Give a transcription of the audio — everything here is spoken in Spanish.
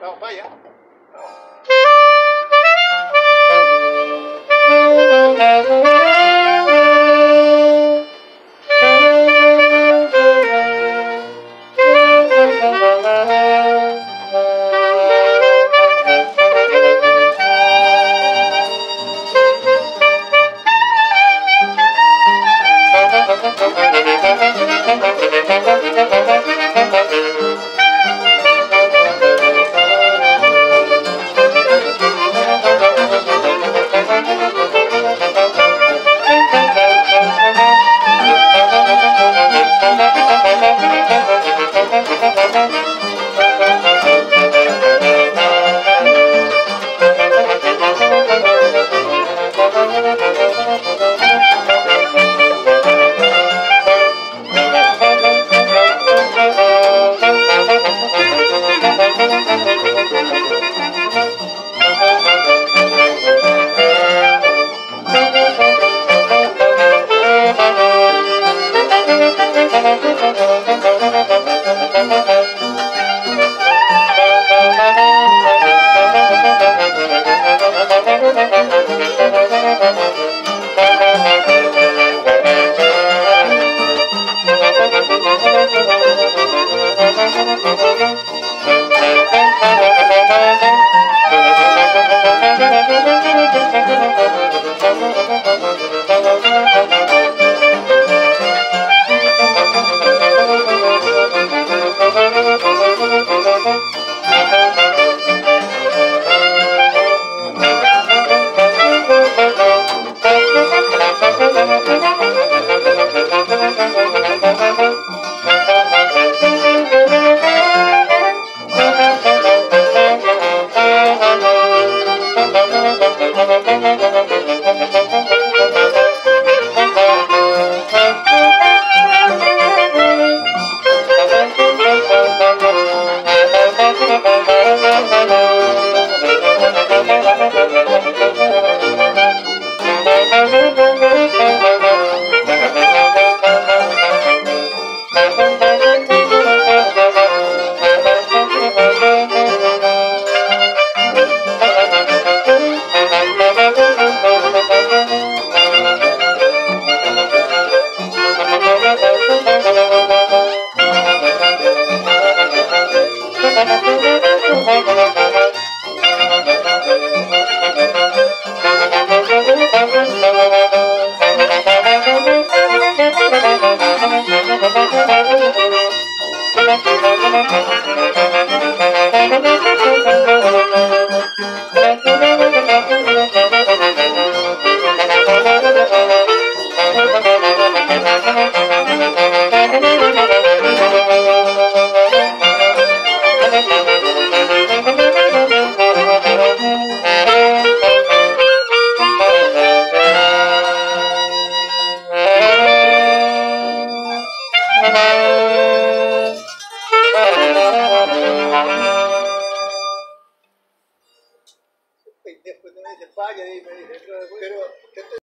Vamos, vaya. Y después me dice, falla, y me dice, pero